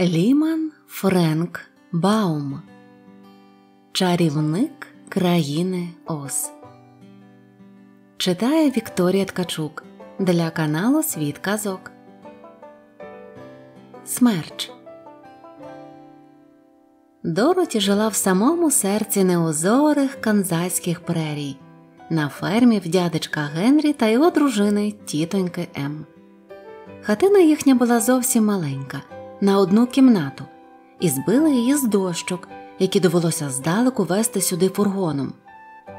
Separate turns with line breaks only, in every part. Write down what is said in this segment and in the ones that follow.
Ліман Френк Баум. Чарівник країни Оз. Читає Вікторія Ткачук для каналу Світ Казок. Смерч. Дороті жила в самому серці неозорих канзайських прерій. На фермі в дядечка Генрі та його дружини тітоньки М. Хатина їхня була зовсім маленька на одну кімнату, і збили її з дощок, які довелося здалеку вести сюди фургоном.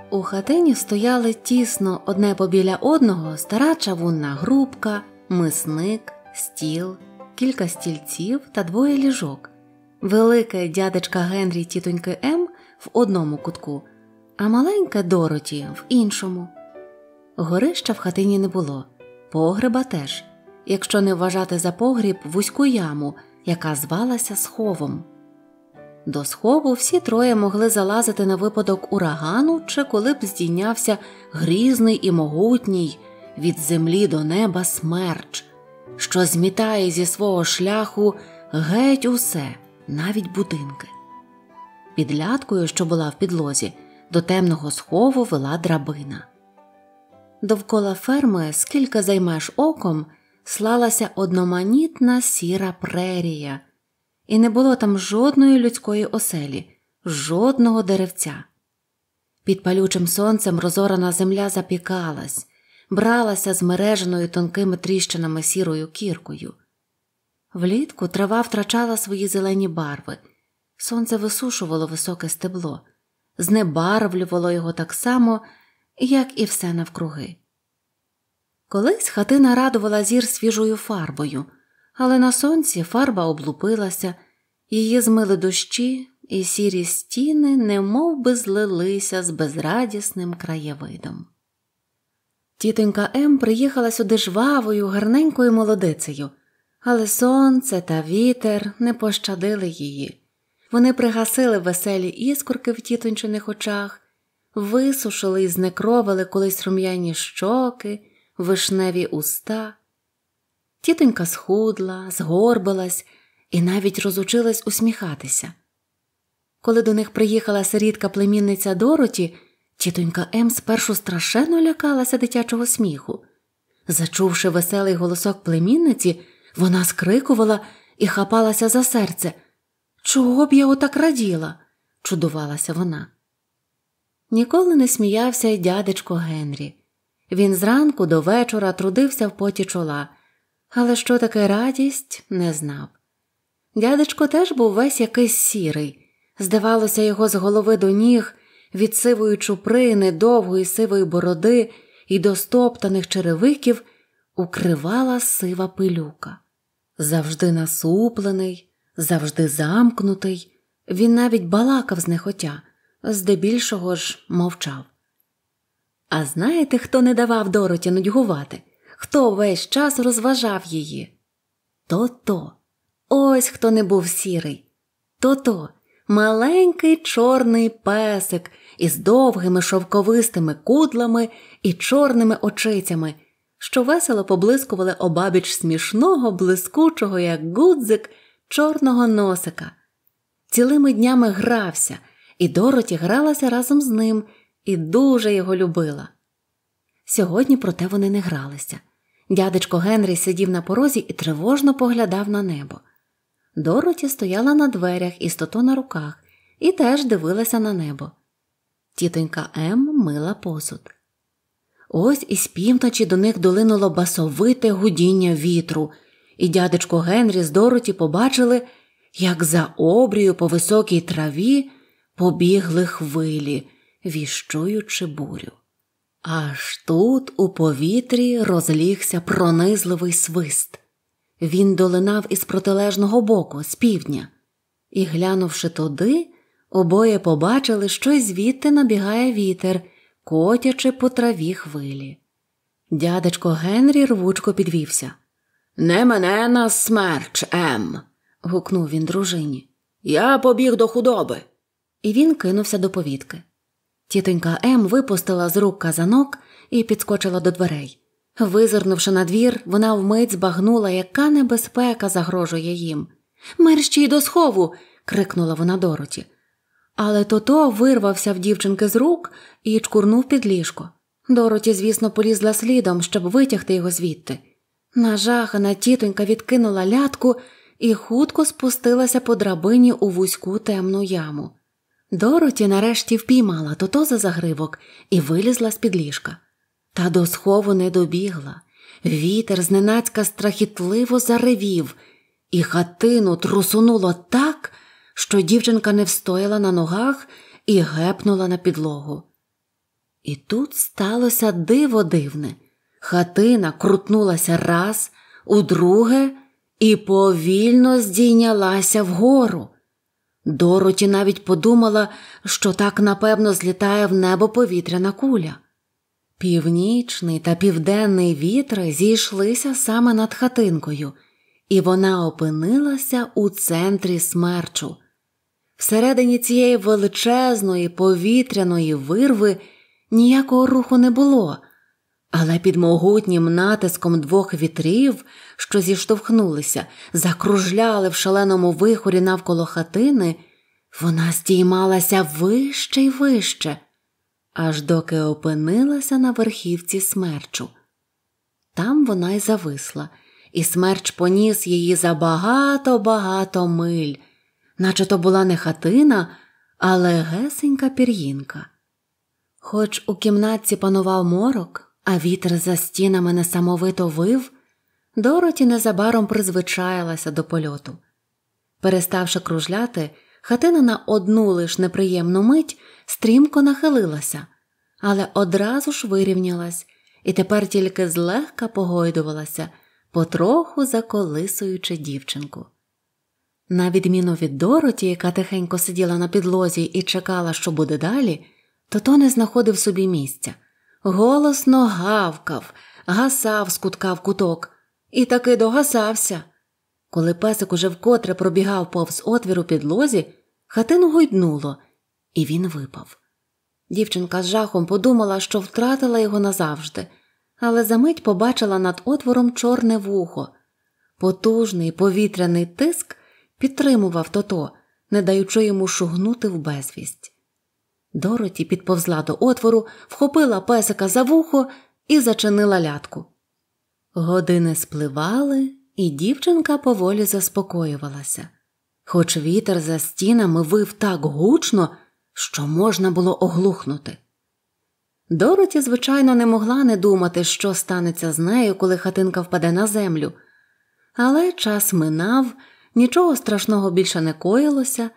У хатині стояли тісно одне побіля одного стара чавунна грубка, мисник, стіл, кілька стільців та двоє ліжок, велике дядечка Генрі тітоньки М в одному кутку, а маленьке Дороті в іншому. Горища в хатині не було, погреба теж, якщо не вважати за погріб вузьку яму яка звалася сховом. До схову всі троє могли залазити на випадок урагану чи коли б здійнявся грізний і могутній від землі до неба смерч, що змітає зі свого шляху геть усе, навіть будинки. Під ляткою, що була в підлозі, до темного схову вела драбина. Довкола ферми, скільки займеш оком, слалася одноманітна сіра прерія, і не було там жодної людської оселі, жодного деревця. Під палючим сонцем розорана земля запікалась, бралася змереженою тонкими тріщинами сірою кіркою. Влітку трава втрачала свої зелені барви, сонце висушувало високе стебло, знебарвлювало його так само, як і все навкруги. Колись хатина радувала зір свіжою фарбою, але на сонці фарба облупилася, її змили дощі, і сірі стіни немов би злилися з безрадісним краєвидом. Тітонька М приїхала сюди жвавою, гарненькою молодицею, але сонце та вітер не пощадили її. Вони пригасили веселі іскорки в тітончиних очах, висушили і знекровили колись рум'яні щоки вишневі уста. Тітонька схудла, згорбилась і навіть розучилась усміхатися. Коли до них приїхала сирітка племінниця Дороті, тітонька Ем спершу страшенно лякалася дитячого сміху. Зачувши веселий голосок племінниці, вона скрикувала і хапалася за серце. Чого б я отак раділа? чудувалася вона. Ніколи не сміявся й дядечко Генрі. Він зранку до вечора трудився в поті чола, але що таке радість, не знав. Дядечко теж був весь якийсь сірий. Здавалося, його з голови до ніг, від сивої чуприни, довгої сивої бороди і до стоптаних черевиків укривала сива пилюка. Завжди насуплений, завжди замкнутий, він навіть балакав знехотя, здебільшого ж мовчав. А знаєте, хто не давав Дороті нудьгувати? Хто весь час розважав її? То-то, ось хто не був сірий. То-то, маленький чорний песик із довгими шовковистими кудлами і чорними очицями, що весело поблискували обабіч смішного, блискучого, як гудзик, чорного носика. Цілими днями грався, і Дороті гралася разом з ним і дуже його любила. Сьогодні, проте, вони не гралися. Дядечко Генрі сидів на порозі і тривожно поглядав на небо. Дороті стояла на дверях із тото на руках і теж дивилася на небо. Тітонька М мила посуд. Ось із півночі до них долинуло басовите гудіння вітру, і дядечко Генрі з Дороті побачили, як за обрію по високій траві побігли хвилі, віщуючи бурю. Аж тут у повітрі розлігся пронизливий свист. Він долинав із протилежного боку, з півдня, і, глянувши туди, обоє побачили, що й звідти набігає вітер, котячи по траві хвилі. Дядечко Генрі рвучко підвівся. Не мене на смерч, Ем. гукнув він дружині. Я побіг до худоби. І він кинувся до повітки. Тітонька М випустила з рук казанок і підскочила до дверей. Визирнувши на двір, вона вмить збагнула, яка небезпека загрожує їм. Мерщій до схову. крикнула вона Дороті. Але тото вирвався в дівчинки з рук і чкурнув під ліжко. Дороті, звісно, полізла слідом, щоб витягти його звідти. Нажахана тітонька відкинула лятку і хутко спустилася по драбині у вузьку темну яму. Дороті нарешті впіймала тото за загривок і вилізла з під ліжка. Та до схову не добігла. Вітер зненацька страхітливо заревів, і хатину трусунуло так, що дівчинка не встояла на ногах і гепнула на підлогу. І тут сталося диво дивне. Хатина крутнулася раз, удруге і повільно здійнялася вгору. Дороті навіть подумала, що так напевно злітає в небо повітряна куля. Північний та південний вітри зійшлися саме над хатинкою, і вона опинилася у центрі смерчу. Всередині цієї величезної повітряної вирви ніякого руху не було, але під могутнім натиском двох вітрів, що зіштовхнулися, закружляли в шаленому вихорі навколо хатини, вона стіймалася вище й вище, аж доки опинилася на верхівці смерчу. Там вона й зависла, і смерч поніс її за багато-багато миль, наче то була не хатина, але гесенька пір'їнка. Хоч у кімнатці панував морок, а вітер за стінами несамовито вив, Дороті незабаром призвичаїлася до польоту. Переставши кружляти, хатина на одну лиш неприємну мить стрімко нахилилася, але одразу ж вирівнялась і тепер тільки злегка погойдувалася, потроху заколисуючи дівчинку. На відміну від Дороті, яка тихенько сиділа на підлозі і чекала, що буде далі, то не знаходив собі місця. Голосно гавкав, гасав з кутка в куток, і таки догасався. Коли песик уже вкотре пробігав повз отвір у підлозі, хатину гойднуло, і він випав. Дівчинка з жахом подумала, що втратила його назавжди, але за мить побачила над отвором чорне вухо. Потужний повітряний тиск підтримував тото, не даючи йому шугнути в безвість. Дороті підповзла до отвору, вхопила песика за вухо і зачинила лятку. Години спливали, і дівчинка поволі заспокоювалася, хоч вітер за стінами вив так гучно, що можна було оглухнути. Дороті, звичайно, не могла не думати, що станеться з нею, коли хатинка впаде на землю, але час минав, нічого страшного більше не коїлося,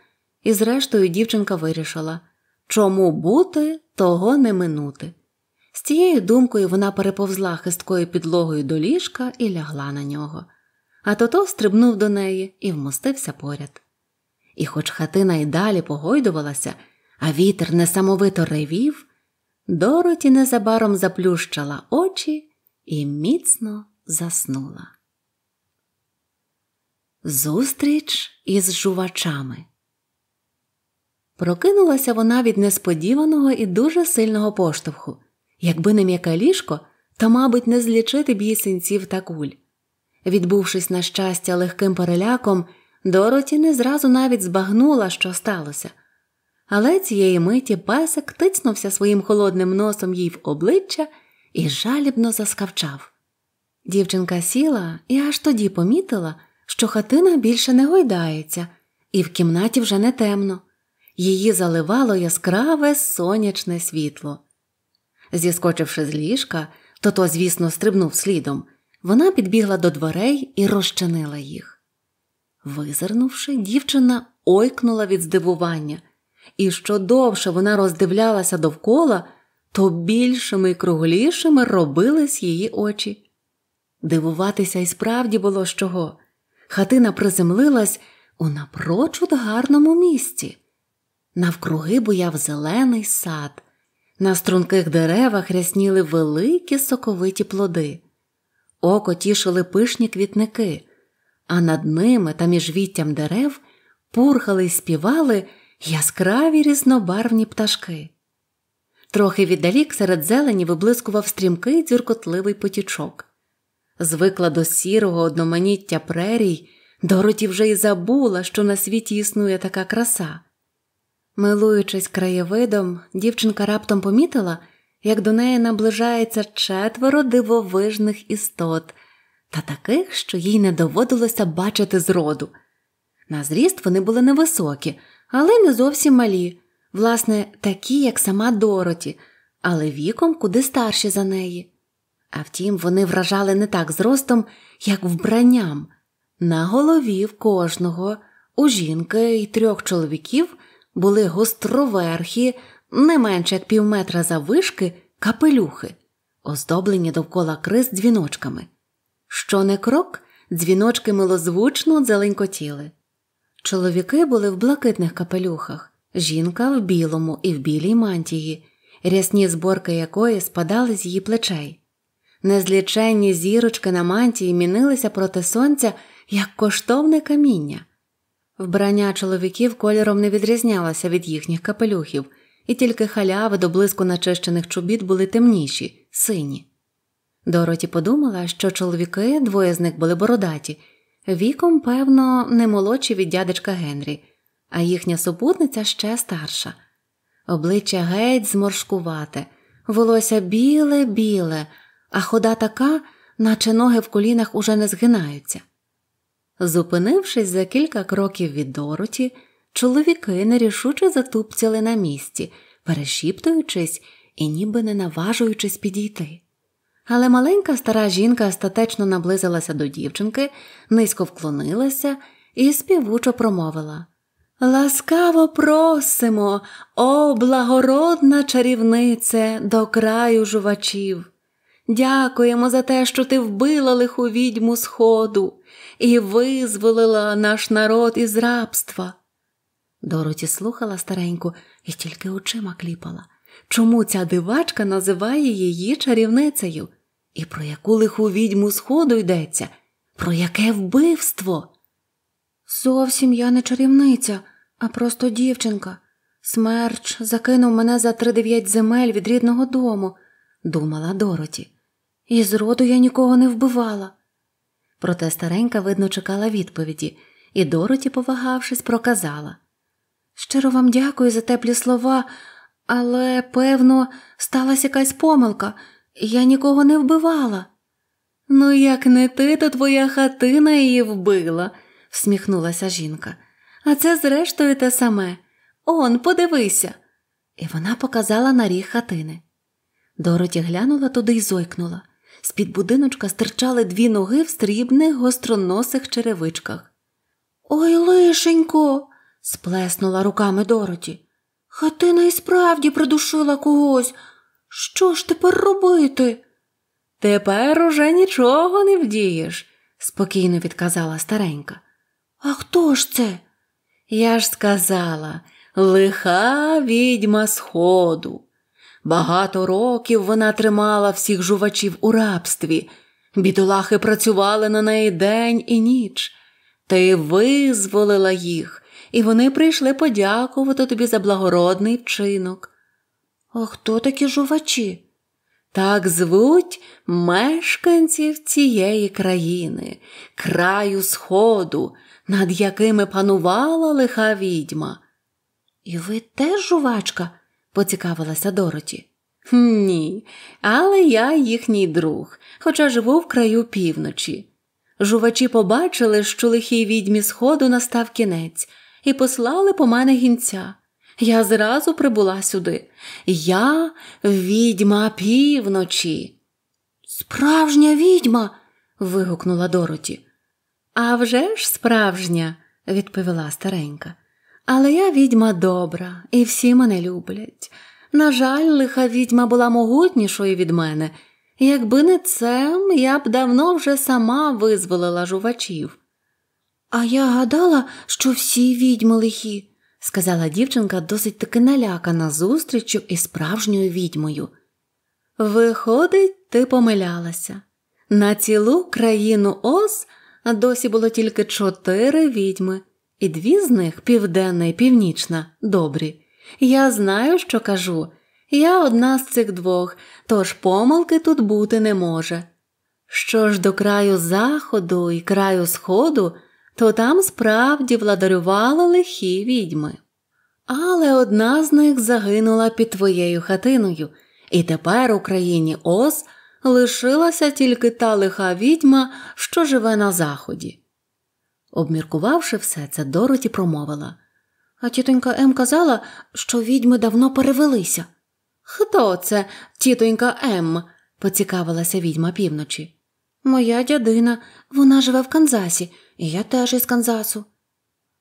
і, зрештою, дівчинка вирішила чому бути, того не минути. З цією думкою вона переповзла хисткою підлогою до ліжка і лягла на нього, а тото стрибнув до неї і вмостився поряд. І, хоч хатина й далі погойдувалася, а вітер несамовито ревів, Дороті незабаром заплющила очі і міцно заснула. Зустріч із жувачами. Прокинулася вона від несподіваного і дуже сильного поштовху. Якби не м'яке ліжко, то, мабуть, не злічити б її синців та куль. Відбувшись, на щастя, легким переляком, Дороті не зразу навіть збагнула, що сталося. Але цієї миті песик тицнувся своїм холодним носом їй в обличчя і жалібно заскавчав. Дівчинка сіла і аж тоді помітила, що хатина більше не гойдається, і в кімнаті вже не темно. Її заливало яскраве сонячне світло. Зіскочивши з ліжка, тото, звісно, стрибнув слідом, вона підбігла до дверей і розчинила їх. Визирнувши, дівчина ойкнула від здивування, і що довше вона роздивлялася довкола, то більшими й круглішими робились її очі. Дивуватися й справді було з чого. Хатина приземлилась у напрочуд гарному місці. Навкруги буяв зелений сад, на струнких деревах рясніли великі соковиті плоди, око тішили пишні квітники, а над ними та між віттям дерев пурхали й співали яскраві різнобарвні пташки. Трохи віддалік серед зелені виблискував стрімкий дзюркотливий потічок. Звикла до сірого одноманіття прерій, Дороті вже й забула, що на світі існує така краса. Милуючись краєвидом, дівчинка раптом помітила, як до неї наближається четверо дивовижних істот, та таких, що їй не доводилося бачити зроду. На зріст вони були невисокі, але не зовсім малі, власне, такі, як сама Дороті, але віком куди старші за неї. А втім, вони вражали не так зростом, як вбранням. На голові в кожного, у жінки і трьох чоловіків були гостроверхі, не менше як півметра заввишки, капелюхи, оздоблені довкола криз дзвіночками. Що не крок, дзвіночки милозвучно дзеленькотіли. Чоловіки були в блакитних капелюхах, жінка в білому і в білій мантії, рясні зборки якої спадали з її плечей. Незліченні зірочки на мантії мінилися проти сонця, як коштовне каміння. Вбрання чоловіків кольором не відрізнялося від їхніх капелюхів, і тільки халяви до блиску начищених чобіт були темніші, сині. Дороті подумала, що чоловіки, двоє з них були бородаті, віком, певно, не молодші від дядечка Генрі, а їхня супутниця ще старша. Обличчя геть зморшкувате, волосся біле, біле, а хода така, наче ноги в колінах уже не згинаються. Зупинившись за кілька кроків від Дороті, чоловіки нерішуче затупцяли на місці, перешіптуючись і ніби не наважуючись підійти. Але маленька стара жінка остатечно наблизилася до дівчинки, низько вклонилася і співучо промовила Ласкаво просимо, о благородна чарівнице, до краю жувачів. Дякуємо за те, що ти вбила лиху відьму сходу і визволила наш народ із рабства. Дороті слухала стареньку і тільки очима кліпала. Чому ця дивачка називає її чарівницею? І про яку лиху відьму сходу йдеться? Про яке вбивство? Зовсім я не чарівниця, а просто дівчинка. Смерч закинув мене за тридев'ять земель від рідного дому, думала Дороті. І зроду я нікого не вбивала. Проте старенька, видно, чекала відповіді, і Дороті, повагавшись, проказала Щиро вам дякую за теплі слова, але, певно, сталася якась помилка, я нікого не вбивала. Ну, як не ти, то твоя хатина її вбила, всміхнулася жінка. А це, зрештою, те саме. Он, подивися. І вона показала на ріг хатини. Дороті глянула туди й зойкнула. З під будиночка стирчали дві ноги в срібних гостроносих черевичках. Ой, лишенько, сплеснула руками Дороті. Хатина і справді придушила когось. Що ж тепер робити? Тепер уже нічого не вдієш, спокійно відказала старенька. А хто ж це? Я ж сказала, лиха відьма сходу. Багато років вона тримала всіх жувачів у рабстві, бідолахи працювали на неї день і ніч. Ти визволила їх, і вони прийшли подякувати тобі за благородний вчинок. А хто такі жувачі? Так звуть мешканців цієї країни, краю Сходу, над якими панувала лиха відьма. І ви теж жувачка? Поцікавилася Дороті. Ні, але я їхній друг, хоча живу в краю півночі. Жувачі побачили, що лихій відьмі сходу настав кінець, і послали по мене гінця. Я зразу прибула сюди. Я відьма півночі. Справжня відьма. вигукнула Дороті. «А вже ж справжня, відповіла старенька. Але я відьма добра, і всі мене люблять. На жаль, лиха відьма була могутнішою від мене. Якби не це, я б давно вже сама визволила жувачів. А я гадала, що всі відьми лихі, сказала дівчинка досить таки налякана зустрічю із справжньою відьмою. Виходить, ти помилялася. На цілу країну Оз досі було тільки чотири відьми і дві з них південна і північна, добрі. Я знаю, що кажу. Я одна з цих двох, тож помилки тут бути не може. Що ж до краю заходу і краю сходу, то там справді владарювали лихі відьми. Але одна з них загинула під твоєю хатиною, і тепер у країні Оз лишилася тільки та лиха відьма, що живе на заході. Обміркувавши все це, Дороті промовила. А тітонька Ем казала, що відьми давно перевелися. Хто це, тітонька Ем? поцікавилася відьма півночі. Моя дядина, вона живе в Канзасі, і я теж із Канзасу.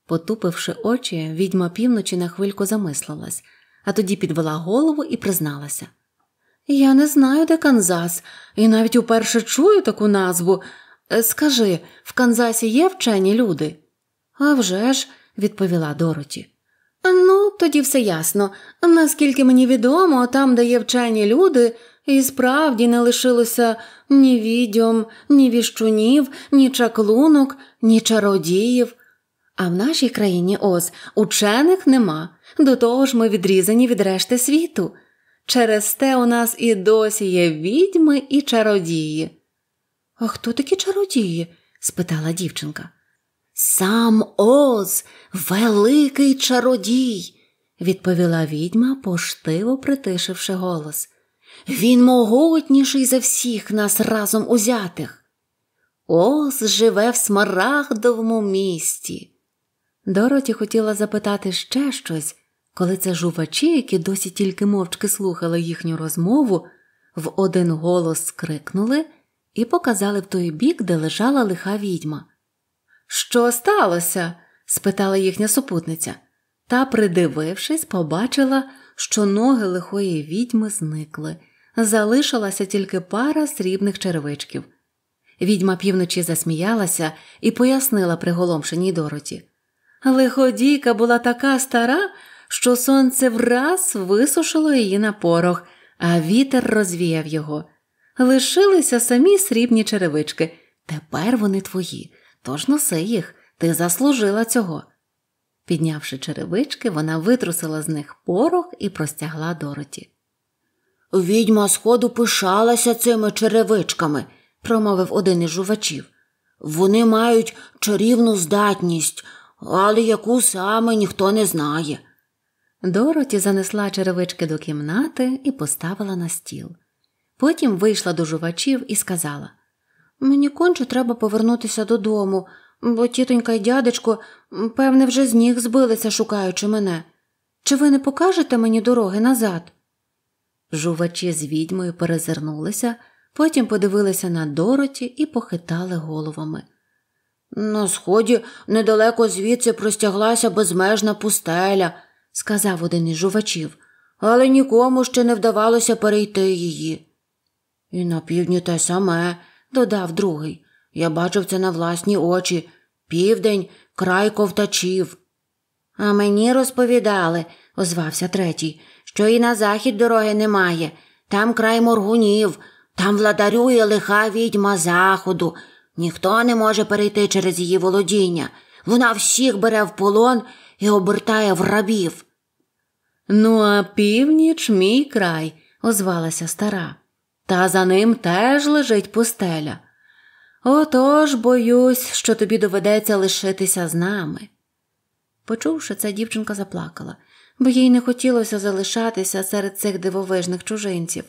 Потупивши очі, відьма півночі на хвильку замислилась, а тоді підвела голову і призналася. Я не знаю, де Канзас, і навіть уперше чую таку назву. Е, скажи, в Канзасі є вчені люди? «А вже ж», – відповіла Дороті. Ну, тоді все ясно. Наскільки мені відомо, там, де є вчені люди, і справді не лишилося ні відьом, ні віщунів, ні чаклунок, ні чародіїв. А в нашій країні Оз учених нема, до того ж ми відрізані від решти світу. Через те у нас і досі є відьми і чародії. А хто такі чародії? спитала дівчинка. Сам Оз, великий чародій, відповіла відьма, поштиво притишивши голос. Він могутніший за всіх нас разом узятих. Оз живе в смарагдовому місті. Дороті хотіла запитати ще щось, коли це жувачі, які досі тільки мовчки слухали їхню розмову, в один голос скрикнули і показали в той бік, де лежала лиха відьма. Що сталося? спитала їхня супутниця, та, придивившись, побачила, що ноги лихої відьми зникли, залишилася тільки пара срібних черевичків. Відьма півночі засміялася і пояснила приголомшеній Дороті. Лиходійка була така стара, що сонце враз висушило її на порох, а вітер розвіяв його. Лишилися самі срібні черевички. Тепер вони твої, тож носи їх, ти заслужила цього. Піднявши черевички, вона витрусила з них порох і простягла Дороті. Відьма сходу пишалася цими черевичками, промовив один із жувачів. Вони мають чарівну здатність, але яку саме ніхто не знає. Дороті занесла черевички до кімнати і поставила на стіл. Потім вийшла до жувачів і сказала Мені конче треба повернутися додому, бо тітонька й дядечко, певне, вже з ніг збилися, шукаючи мене. Чи ви не покажете мені дороги назад? Жувачі з відьмою перезирнулися, потім подивилися на Дороті і похитали головами. На сході недалеко звідси простяглася безмежна пустеля, сказав один із жувачів, але нікому ще не вдавалося перейти її. І на півдні те саме, додав другий. Я бачив це на власні очі. Південь край ковтачів. А мені розповідали, озвався третій, що і на захід дороги немає. Там край моргунів, там владарює лиха відьма заходу. Ніхто не може перейти через її володіння. Вона всіх бере в полон і обертає в рабів. Ну, а північ мій край, озвалася стара, та за ним теж лежить пустеля. Отож, боюсь, що тобі доведеться лишитися з нами. Почувши це, дівчинка заплакала, бо їй не хотілося залишатися серед цих дивовижних чужинців.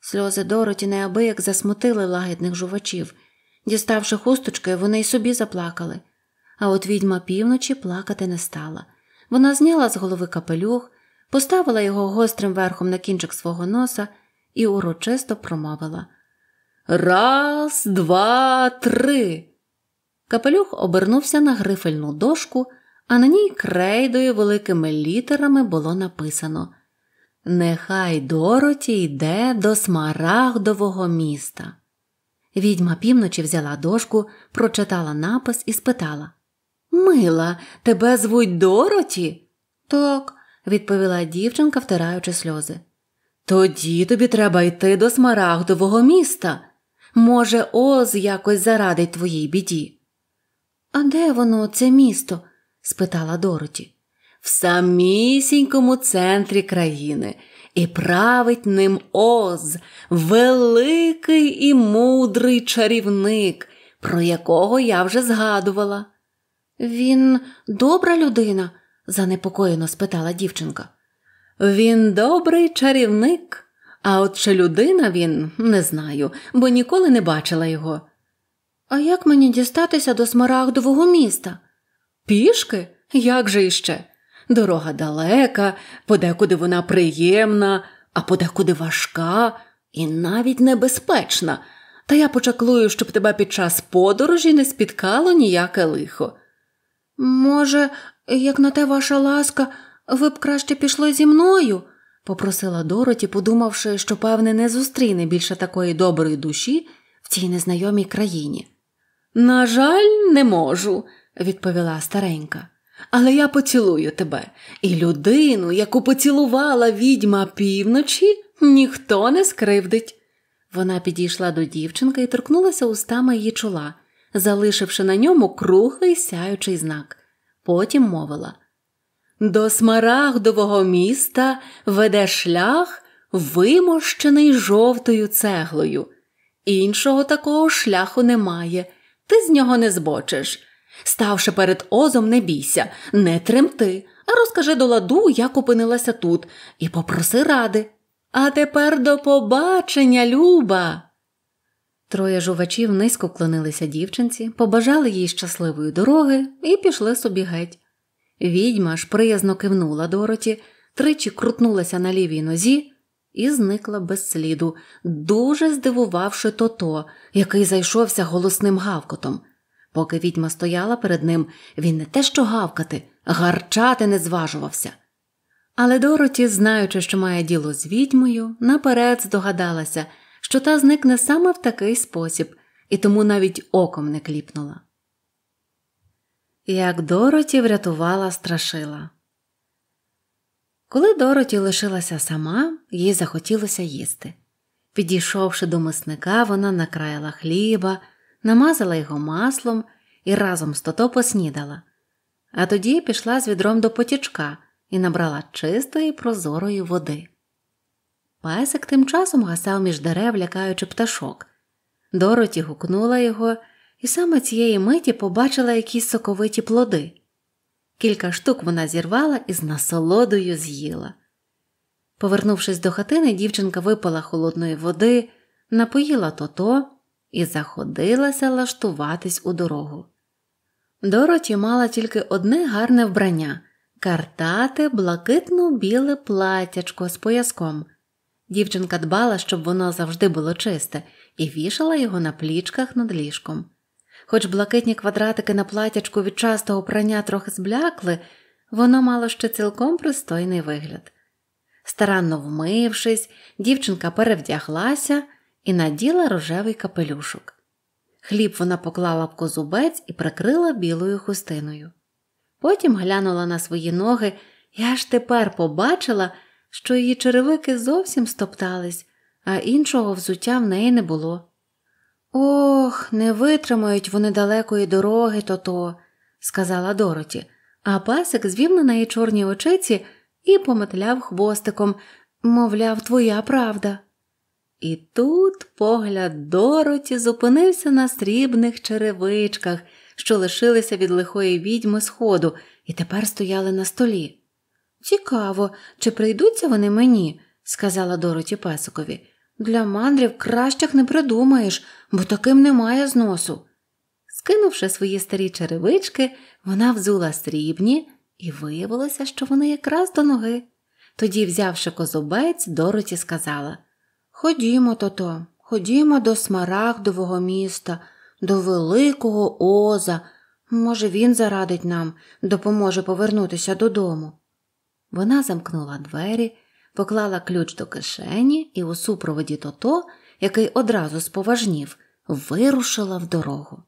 Сльози Дороті неабияк засмутили лагідних жувачів. Діставши хусточки, вони й собі заплакали. А от відьма півночі плакати не стала. Вона зняла з голови капелюх, поставила його гострим верхом на кінчик свого носа і урочисто промовила Раз, два, три. Капелюх обернувся на грифельну дошку, а на ній крейдою великими літерами було написано Нехай Дороті йде до смарагдового міста. Відьма півночі взяла дошку, прочитала напис і спитала Мила, тебе звуть Дороті? Так, відповіла дівчинка, втираючи сльози. Тоді тобі треба йти до смарагдового міста. Може, Оз якось зарадить твоїй біді. А де воно, це місто? спитала Дороті. В самісінькому центрі країни і править ним Оз, великий і мудрий чарівник, про якого я вже згадувала. Він добра людина? занепокоєно спитала дівчинка. Він добрий чарівник, а от чи людина він не знаю, бо ніколи не бачила його. А як мені дістатися до смарагдового міста? Пішки? Як же іще? Дорога далека, подекуди вона приємна, а подекуди важка і навіть небезпечна. Та я почаклую, щоб тебе під час подорожі не спіткало ніяке лихо. Може, як на те ваша ласка, ви б краще пішли зі мною? попросила Дороті, подумавши, що, певне, не зустріне більше такої доброї душі в цій незнайомій країні. На жаль, не можу, відповіла старенька. Але я поцілую тебе, і людину, яку поцілувала відьма півночі, ніхто не скривдить. Вона підійшла до дівчинки і торкнулася устами її чола, залишивши на ньому круглий сяючий знак. Потім мовила До смарагдового міста веде шлях, вимощений жовтою цеглою. Іншого такого шляху немає, ти з нього не збочиш. Ставши перед озом, не бійся, не тремти, а розкажи до ладу, як опинилася тут, і попроси ради. А тепер до побачення, Люба. Троє жувачів низько вклонилися дівчинці, побажали їй щасливої дороги і пішли собі геть. Відьма ж приязно кивнула Дороті, тричі крутнулася на лівій нозі і зникла без сліду, дуже здивувавши тото, який зайшовся голосним гавкотом. Поки відьма стояла перед ним, він не те що гавкати, гарчати не зважувався. Але Дороті, знаючи, що має діло з відьмою, наперед здогадалася, що та зникне саме в такий спосіб, і тому навіть оком не кліпнула. Як Дороті врятувала страшила. Коли Дороті лишилася сама, їй захотілося їсти. Підійшовши до мисника, вона накраяла хліба, намазала його маслом і разом з тото поснідала, а тоді пішла з відром до потічка і набрала чистої прозорої води. Песик тим часом гасав між дерев, лякаючи пташок. Дороті гукнула його, і саме цієї миті побачила якісь соковиті плоди. Кілька штук вона зірвала і з насолодою з'їла. Повернувшись до хатини, дівчинка випила холодної води, напоїла тото і заходилася лаштуватись у дорогу. Дороті мала тільки одне гарне вбрання картати блакитно біле платячко з пояском. Дівчинка дбала, щоб воно завжди було чисте, і вішала його на плічках над ліжком. Хоч блакитні квадратики на платячку від частого прання трохи зблякли, воно мало ще цілком пристойний вигляд. Старанно вмившись, дівчинка перевдяглася і наділа рожевий капелюшок. Хліб вона поклала в козубець і прикрила білою хустиною. Потім глянула на свої ноги і аж тепер побачила, що її черевики зовсім стоптались, а іншого взуття в неї не було. Ох, не витримають вони далекої дороги то-то, сказала Дороті, а пасик звів на неї чорні очиці і пометляв хвостиком, мовляв, твоя правда. І тут погляд Дороті зупинився на срібних черевичках, що лишилися від лихої відьми сходу, і тепер стояли на столі. Цікаво, чи прийдуться вони мені, сказала Дороті песикові. Для мандрів кращих не придумаєш, бо таким немає зносу. Скинувши свої старі черевички, вона взула срібні, і виявилося, що вони якраз до ноги. Тоді, взявши козубець, Дороті сказала Ходімо, тото, ходімо до смарагдового міста, до Великого Оза. Може, він зарадить нам, допоможе повернутися додому. Вона замкнула двері, поклала ключ до кишені і у супроводі тото, який одразу споважнів, вирушила в дорогу.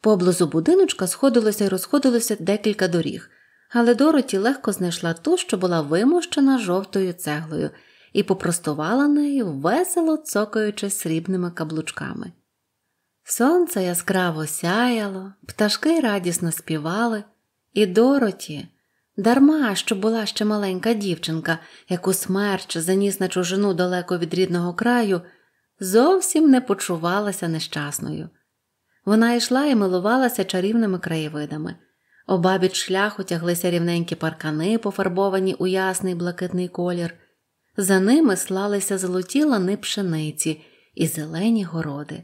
Поблизу будиночка сходилося і розходилося декілька доріг, але Дороті легко знайшла ту, що була вимощена жовтою цеглою і попростувала нею, весело цокаючи срібними каблучками. Сонце яскраво сяяло, пташки радісно співали, і Дороті, дарма, що була ще маленька дівчинка, яку смерч заніс на чужину далеко від рідного краю, зовсім не почувалася нещасною. Вона йшла і милувалася чарівними краєвидами, Обабіч шляху тяглися рівненькі паркани, пофарбовані у ясний блакитний колір. За ними слалися золоті лани пшениці і зелені городи.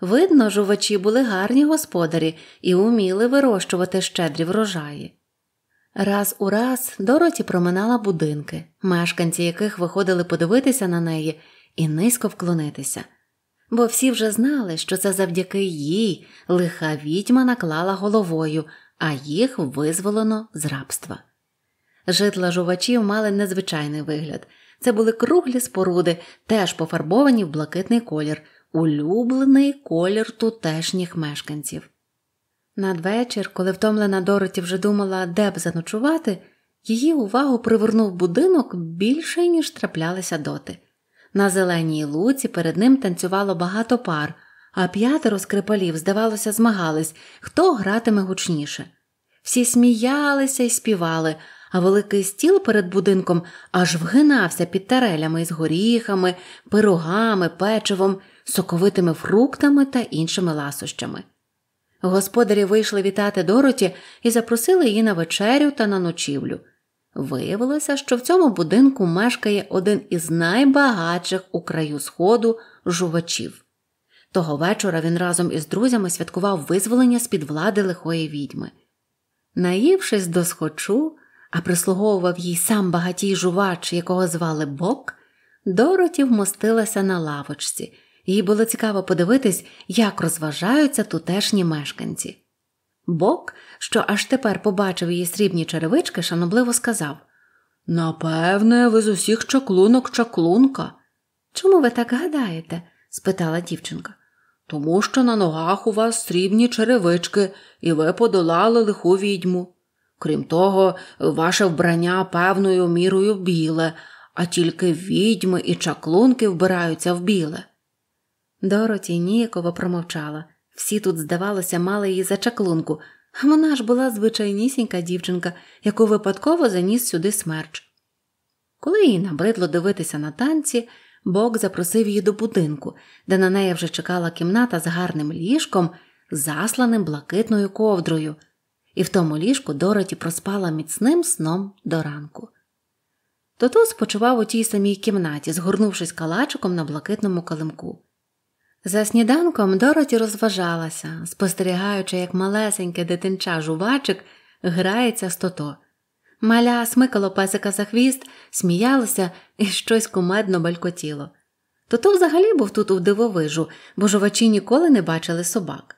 Видно, жувачі були гарні господарі і уміли вирощувати щедрі врожаї. Раз у раз Дороті проминала будинки, мешканці яких виходили подивитися на неї і низько вклонитися, бо всі вже знали, що це завдяки їй лиха відьма наклала головою, а їх визволено з рабства. Житла жувачів мали незвичайний вигляд. Це були круглі споруди, теж пофарбовані в блакитний колір, улюблений колір тутешніх мешканців. Надвечір, коли втомлена Дороті вже думала, де б заночувати, її увагу привернув будинок більше, ніж траплялися доти. На зеленій луці перед ним танцювало багато пар, а п'ятеро скрипалів, здавалося, змагались, хто гратиме гучніше. Всі сміялися і співали, а великий стіл перед будинком аж вгинався під тарелями з горіхами, пирогами, печивом, соковитими фруктами та іншими ласощами. Господарі вийшли вітати Дороті і запросили її на вечерю та на ночівлю. Виявилося, що в цьому будинку мешкає один із найбагатших у краю сходу жувачів. Того вечора він разом із друзями святкував визволення з під влади лихої відьми. Наївшись до схочу, а прислуговував їй сам багатій жувач, якого звали Бок, Дороті вмостилася на лавочці. Їй було цікаво подивитись, як розважаються тутешні мешканці. Бок, що аж тепер побачив її срібні черевички, шанобливо сказав Напевне, ви з усіх чаклунок чаклунка. Чому ви так гадаєте? спитала дівчинка. Тому що на ногах у вас срібні черевички, і ви подолали лиху відьму. Крім того, ваше вбрання певною мірою біле, а тільки відьми і чаклунки вбираються в біле. Дороті ніяково промовчала. Всі тут, здавалося, мали її за чаклунку, а вона ж була звичайнісінька дівчинка, яку випадково заніс сюди смерч. Коли їй набридло дивитися на танці, Бог запросив її до будинку, де на неї вже чекала кімната з гарним ліжком, засланим блакитною ковдрою, і в тому ліжку Дороті проспала міцним сном до ранку. Тото спочивав у тій самій кімнаті, згорнувшись калачиком на блакитному калимку. За сніданком Дороті розважалася, спостерігаючи, як малесеньке дитинча жувачик грається з тото. Маля смикало песика за хвіст, сміялося і щось кумедно балькотіло. Тото взагалі був тут у дивовижу, бо жувачі ніколи не бачили собак.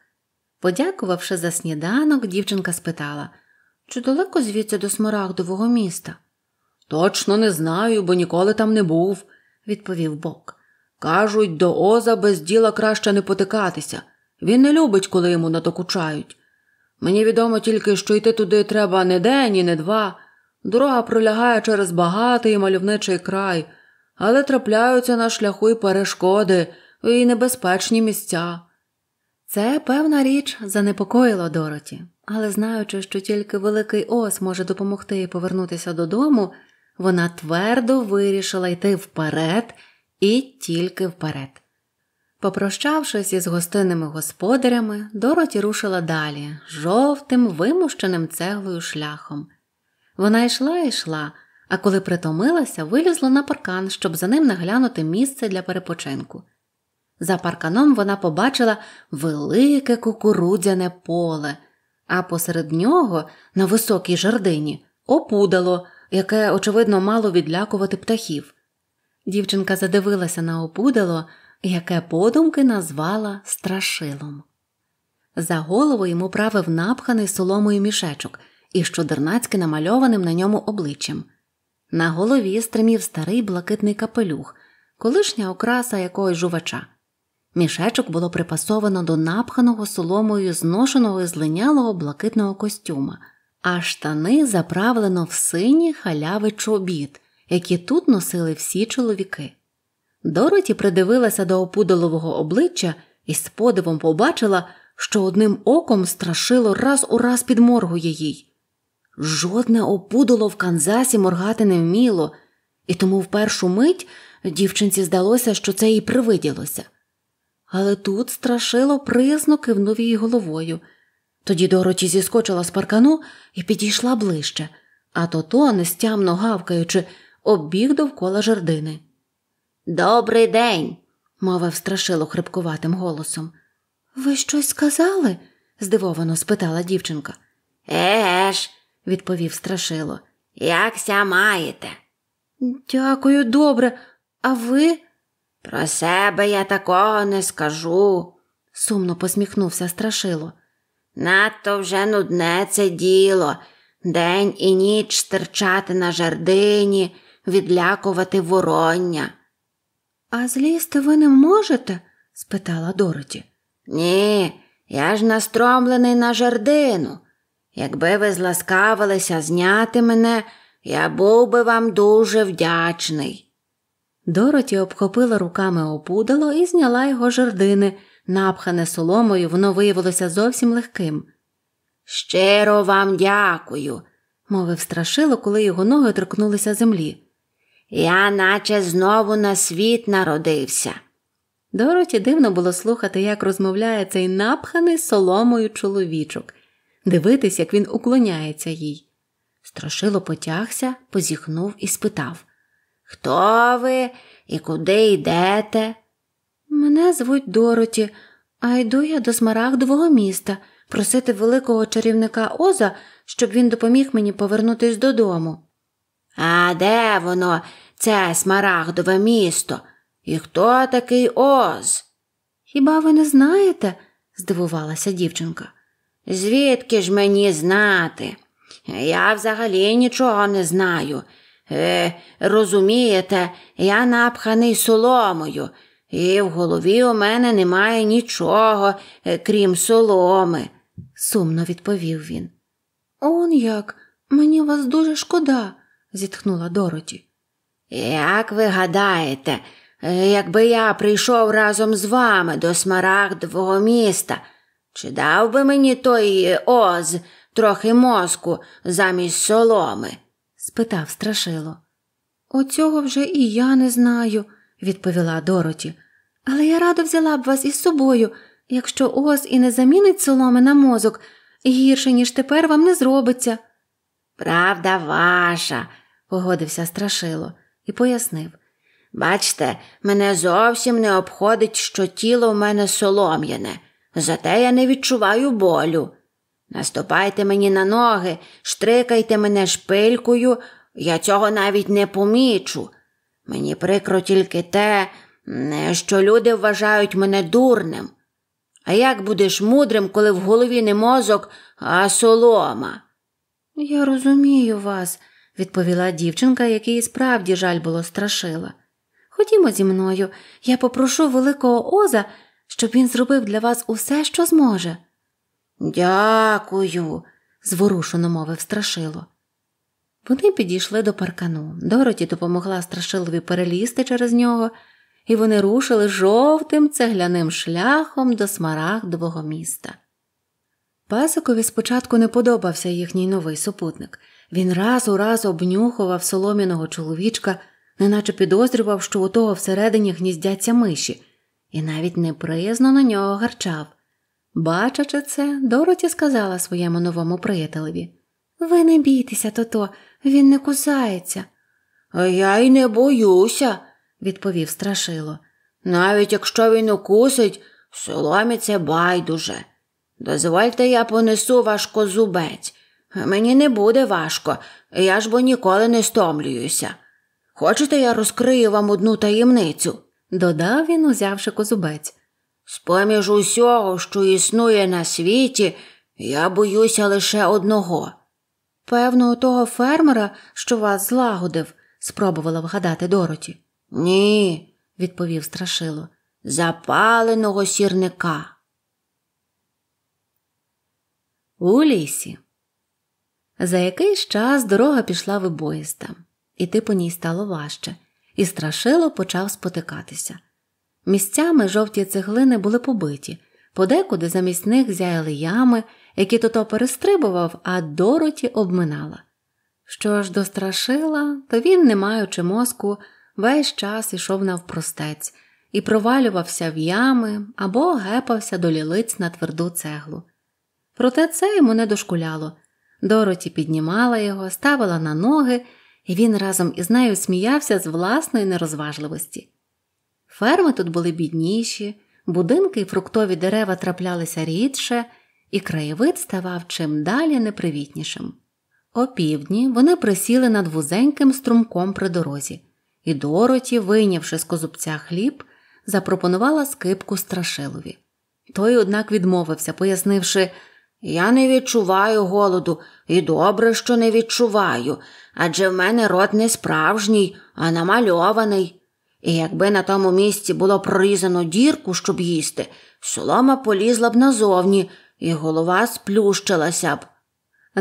Подякувавши за сніданок, дівчинка спитала чи далеко звідси до смарагдового міста? Точно не знаю, бо ніколи там не був, відповів Бок. Кажуть, до Оза без діла краще не потикатися. Він не любить, коли йому надокучають. Мені відомо тільки, що йти туди треба не день і не два. Дорога пролягає через багатий і мальовничий край, але трапляються на шляху й перешкоди і небезпечні місця. Це певна річ занепокоїло Дороті, але знаючи, що тільки великий Оз може допомогти їй повернутися додому, вона твердо вирішила йти вперед і тільки вперед. Попрощавшись із гостинними господарями, Дороті рушила далі, жовтим, вимущеним цеглою шляхом. Вона йшла і йшла, а коли притомилася, вилізла на паркан, щоб за ним наглянути місце для перепочинку. За парканом вона побачила велике кукурудзяне поле, а посеред нього, на високій жердині, опудало, яке, очевидно, мало відлякувати птахів. Дівчинка задивилася на опудало, яке подумки назвала страшилом. За голову йому правив напханий соломою мішечок і щодернацьки намальованим на ньому обличчям. На голові стримів старий блакитний капелюх, колишня окраса якогось жувача. Мішечок було припасовано до напханого соломою зношеного і злинялого блакитного костюма, а штани заправлено в сині халяви чобіт, які тут носили всі чоловіки. Дороті придивилася до опудолового обличчя і з подивом побачила, що одним оком страшило раз у раз підморгує їй. Жодне опудоло в Канзасі моргати не вміло, і тому в першу мить дівчинці здалося, що це їй привиділося. Але тут страшило приязно кивнув її головою. Тоді Дороті зіскочила з паркану і підійшла ближче, а тото, нестямно гавкаючи, оббіг довкола жердини. Добрий день, мовив страшило хрипкуватим голосом. Ви щось сказали? здивовано спитала дівчинка. Еге ж, відповів страшило. Якся маєте? Дякую, добре. А ви? Про себе я такого не скажу, сумно посміхнувся страшило. Надто вже нудне це діло, день і ніч стирчати на жердині, відлякувати вороння. А злізти ви не можете? спитала Дороті. Ні, я ж настромлений на жердину. Якби ви зласкавилися зняти мене, я був би вам дуже вдячний. Дороті обхопила руками опудало і зняла його жердини, напхане соломою, воно виявилося зовсім легким. Щиро вам дякую, мовив страшило, коли його ноги торкнулися землі. Я наче знову на світ народився. Дороті дивно було слухати, як розмовляє цей напханий соломою чоловічок, дивитись, як він уклоняється їй. Страшило потягся, позіхнув і спитав Хто ви і куди йдете? Мене звуть Дороті, а йду я до смарагдового міста просити великого чарівника Оза, щоб він допоміг мені повернутись додому. А де воно, це смарагдове місто? І хто такий Оз? Хіба ви не знаєте? здивувалася дівчинка. Звідки ж мені знати? Я взагалі нічого не знаю. Е, Розумієте, я напханий соломою, і в голові у мене немає нічого, е, крім соломи, сумно відповів він. Он як, мені вас дуже шкода, зітхнула Дороті. Як ви гадаєте, е, якби я прийшов разом з вами до смарагдового міста, чи дав би мені той оз трохи мозку замість соломи? спитав страшило. Оцього вже і я не знаю, відповіла Дороті. Але я радо взяла б вас із собою, якщо оз і не замінить соломи на мозок, гірше, ніж тепер вам не зробиться. Правда ваша, погодився страшило і пояснив. Бачте, мене зовсім не обходить, що тіло в мене солом'яне, зате я не відчуваю болю. Наступайте мені на ноги, штрикайте мене шпилькою, я цього навіть не помічу. Мені прикро тільки те, що люди вважають мене дурним. А як будеш мудрим, коли в голові не мозок, а солома? Я розумію вас, відповіла дівчинка, якій справді жаль було страшила. Ходімо зі мною, я попрошу великого Оза, щоб він зробив для вас усе, що зможе. Дякую, зворушено мовив страшило. Вони підійшли до паркану. Дороті допомогла страшилові перелізти через нього, і вони рушили жовтим цегляним шляхом до смарагдового міста. Песикові спочатку не подобався їхній новий супутник. Він раз у раз обнюхував солом'яного чоловічка, неначе підозрював, що у того всередині гніздяться миші, і навіть неприязно на нього гарчав. Бачачи це, Дороті сказала своєму новому приятелеві Ви не бійтеся, тото, він не кусається. А я й не боюся, відповів страшило. Навіть якщо він укусить, соломі це байдуже. Дозвольте, я понесу ваш козубець. Мені не буде важко, я ж бо ніколи не стомлююся. Хочете, я розкрию вам одну таємницю? додав він, узявши козубець. З поміж усього, що існує на світі, я боюся лише одного. Певно, того фермера, що вас злагодив, спробувала вгадати Дороті. Ні, відповів страшило, запаленого сірника. У лісі. За якийсь час дорога пішла вибоїста, іти по ній стало важче, і страшило почав спотикатися. Місцями жовті цеглини були побиті, подекуди замість них зяяли ями, які тото перестрибував, а Дороті обминала. Що ж до страшила, то він, не маючи мозку, весь час ішов навпростець і провалювався в ями або гепався до лілиць на тверду цеглу. Проте це йому не дошкуляло. Дороті піднімала його, ставила на ноги, і він разом із нею сміявся з власної нерозважливості. Ферми тут були бідніші, будинки й фруктові дерева траплялися рідше, і краєвид ставав чим далі непривітнішим. О півдні вони присіли над вузеньким струмком при дорозі, і Дороті, вийнявши з козубця хліб, запропонувала скипку страшилові. Той, однак, відмовився, пояснивши Я не відчуваю голоду, і добре, що не відчуваю, адже в мене рот не справжній, а намальований. І якби на тому місці було прорізано дірку, щоб їсти, солома полізла б назовні, і голова сплющилася б.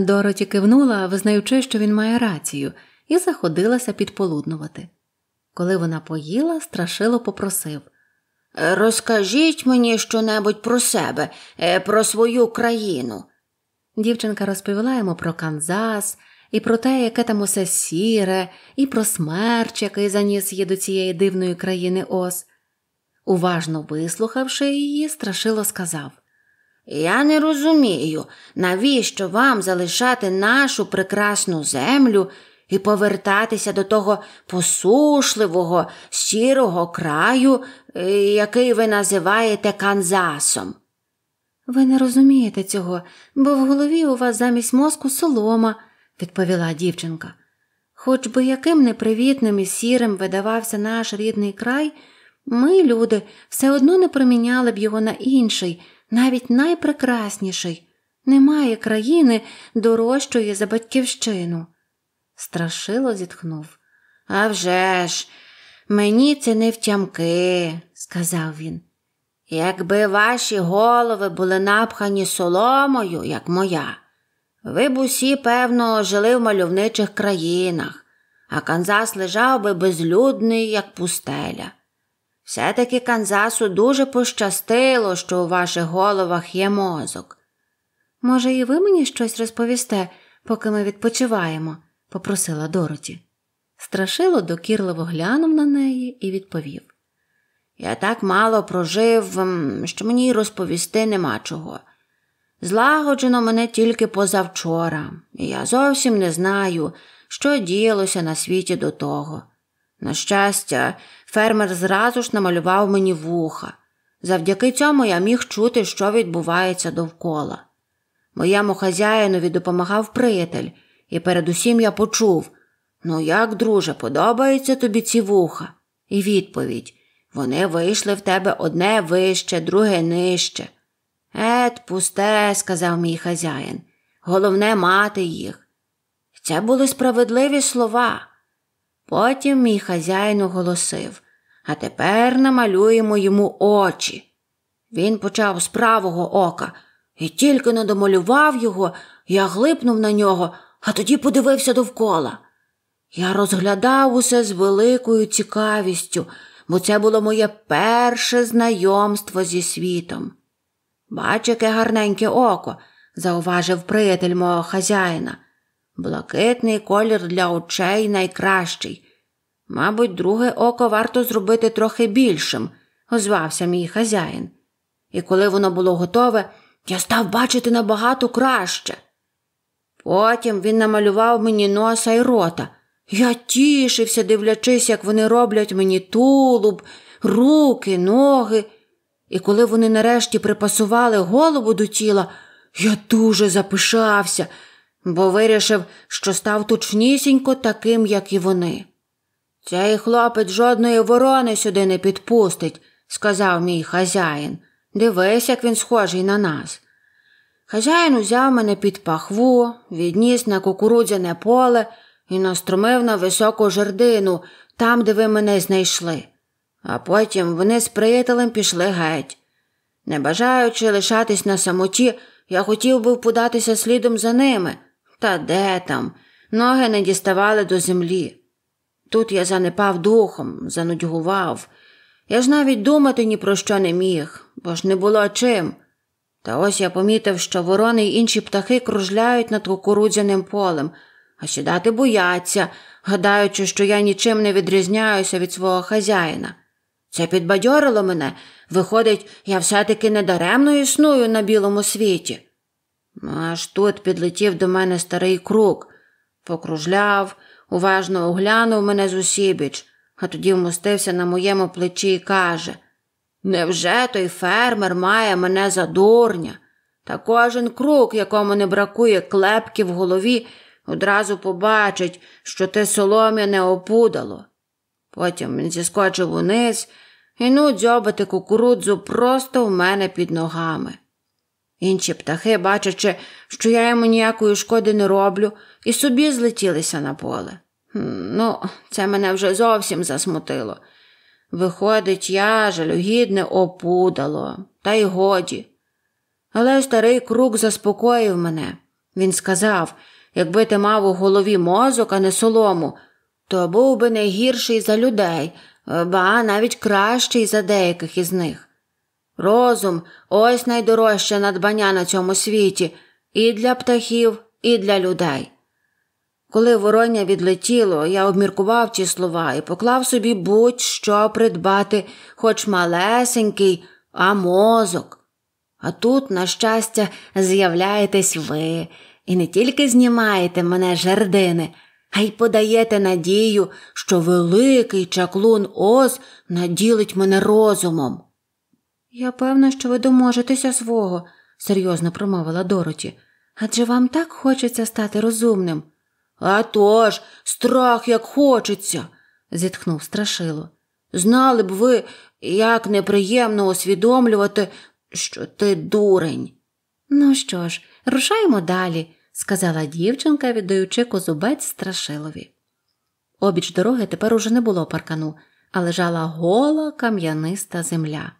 Дороті кивнула, визнаючи, що він має рацію, і заходилася підполуднувати. Коли вона поїла, страшило попросив Розкажіть мені щонебудь про себе, е, про свою країну. Дівчинка розповіла йому про Канзас, і про те, яке там усе сіре, і про смерч, який заніс її до цієї дивної країни Ос. Уважно вислухавши її, страшило сказав Я не розумію, навіщо вам залишати нашу прекрасну землю і повертатися до того посушливого, сірого краю, е, який ви називаєте Канзасом. Ви не розумієте цього, бо в голові у вас замість мозку солома, відповіла дівчинка. Хоч би яким непривітним і сірим видавався наш рідний край, ми, люди, все одно не проміняли б його на інший, навіть найпрекрасніший. Немає країни дорожчої за батьківщину. Страшило зітхнув. «А вже ж, мені це не втямки, сказав він. Якби ваші голови були напхані соломою, як моя, ви б усі, певно, жили в мальовничих країнах, а Канзас лежав би безлюдний, як пустеля. Все таки Канзасу дуже пощастило, що у ваших головах є мозок. Може, і ви мені щось розповісте, поки ми відпочиваємо? Попросила Дороті. Страшило докірливо глянув на неї і відповів Я так мало прожив, що мені розповісти нема чого. Злагоджено мене тільки позавчора, і я зовсім не знаю, що діялося на світі до того. На щастя, фермер зразу ж намалював мені вуха. Завдяки цьому я міг чути, що відбувається довкола. Моєму хазяїнові допомагав приятель, і передусім я почув Ну, як, друже, подобаються тобі ці вуха? І відповідь вони вийшли в тебе одне вище, друге нижче. Ет, пусте, сказав мій хазяїн. Головне мати їх. Це були справедливі слова. Потім мій хазяїн оголосив а тепер намалюємо йому очі. Він почав з правого ока і тільки не домалював його, я глипнув на нього, а тоді подивився довкола. Я розглядав усе з великою цікавістю, бо це було моє перше знайомство зі світом. Бач, яке гарненьке око, зауважив приятель мого хазяїна. Блакитний колір для очей найкращий. Мабуть, друге око варто зробити трохи більшим, озвався мій хазяїн. І коли воно було готове, я став бачити набагато краще. Потім він намалював мені носа й рота. Я тішився, дивлячись, як вони роблять мені тулуб, руки, ноги. І коли вони нарешті припасували голову до тіла, я дуже запишався, бо вирішив, що став точнісінько таким, як і вони. Цей хлопець жодної ворони сюди не підпустить, сказав мій хазяїн. Дивись, як він схожий на нас. Хазяїн узяв мене під пахву, відніс на кукурудзяне поле і настромив на високу жердину, там, де ви мене знайшли. А потім вони з приятелем пішли геть. Не бажаючи лишатись на самоті, я хотів би податися слідом за ними. Та де там? Ноги не діставали до землі. Тут я занепав духом, занудьгував. Я ж навіть думати ні про що не міг, бо ж не було чим. Та ось я помітив, що ворони й інші птахи кружляють над кукурудзяним полем, а сідати бояться, гадаючи, що я нічим не відрізняюся від свого хазяїна. Це підбадьорило мене. Виходить, я все таки недаремно існую на білому світі.
Аж тут підлетів до мене старий круг, покружляв, уважно оглянув мене з усібіч, а тоді вмостився на моєму плечі і каже Невже той фермер має мене за дурня? Та кожен круг, якому не бракує клепки в голові, одразу побачить, що те солом'я опудало. Потім він зіскочив униз і ну дзьобати кукурудзу просто в мене під ногами. Інші птахи, бачачи, що я йому ніякої шкоди не роблю, і собі злетілися на поле. Ну, це мене вже зовсім засмутило. Виходить, я жалюгідне опудало, та й годі. Але старий круг заспокоїв мене. Він сказав якби ти мав у голові мозок, а не солому, то був би не гірший за людей, ба навіть кращий за деяких із них. Розум ось найдорожче надбання на цьому світі і для птахів, і для людей. Коли вороння відлетіло, я обміркував ті слова і поклав собі будь-що придбати, хоч малесенький, а мозок. А тут, на щастя, з'являєтесь ви і не тільки знімаєте мене жердини, а й подаєте надію, що великий чаклун Оз наділить мене розумом. Я певна, що ви доможетеся свого, серйозно промовила Дороті. Адже вам так хочеться стати розумним. «А тож, страх як хочеться, зітхнув страшило. Знали б ви, як неприємно усвідомлювати, що ти дурень. Ну що ж, рушаємо далі, сказала дівчинка, віддаючи козубець страшилові. Обіч дороги тепер уже не було паркану, а лежала гола кам'яниста земля.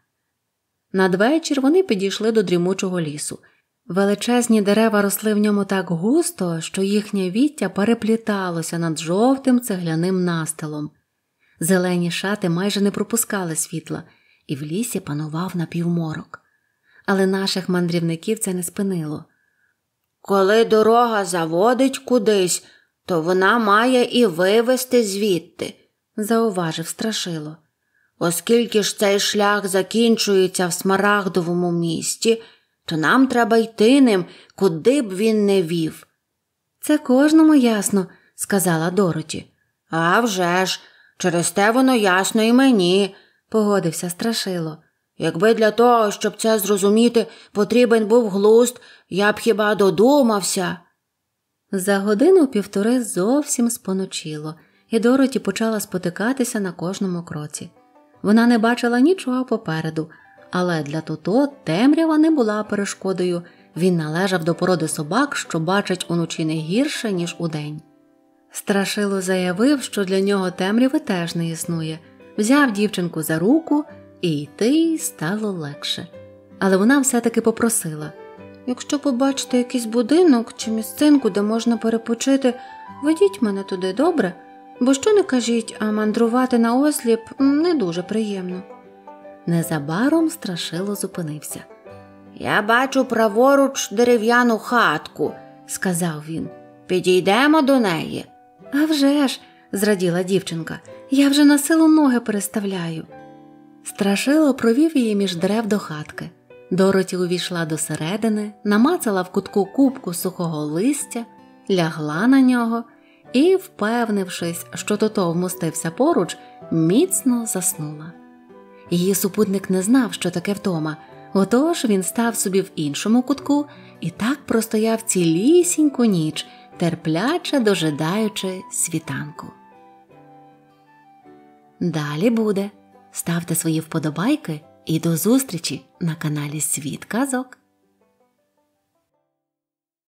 Надвечір вони підійшли до дрімучого лісу. Величезні дерева росли в ньому так густо, що їхнє віття перепліталося над жовтим цегляним настилом. Зелені шати майже не пропускали світла, і в лісі панував напівморок. Але наших мандрівників це не спинило. Коли дорога заводить кудись, то вона має і вивести звідти, зауважив страшило. Оскільки ж цей шлях закінчується в смарагдовому місті, то нам треба йти ним, куди б він не вів. Це кожному ясно, сказала Дороті. «А вже ж, через те воно ясно і мені, погодився страшило. Якби для того, щоб це зрозуміти, потрібен був глуст, я б хіба додумався. За годину півтори зовсім споночило, і Дороті почала спотикатися на кожному кроці. Вона не бачила нічого попереду, але для Тото темрява не була перешкодою. Він належав до породи собак, що бачать уночі не гірше, ніж удень. Страшило заявив, що для нього темряви теж не існує, взяв дівчинку за руку і йти стало легше. Але вона все-таки попросила якщо побачите якийсь будинок чи місцинку, де можна перепочити, ведіть мене туди добре, бо що не кажіть, а мандрувати на осліп не дуже приємно. Незабаром страшило зупинився. Я бачу праворуч дерев'яну хатку, сказав він. Підійдемо до неї. «А вже ж», – зраділа дівчинка, я вже на силу ноги переставляю. Страшило провів її між дерев до хатки. Дороті увійшла до середини, намацала в кутку кубку сухого листя, лягла на нього і, впевнившись, що тото вмостився поруч, міцно заснула. Її супутник не знав, що таке втома, отож він став собі в іншому кутку і так простояв цілісіньку ніч, терпляче дожидаючи світанку. Далі буде. Ставте свої вподобайки і до зустрічі на каналі Світ Казок.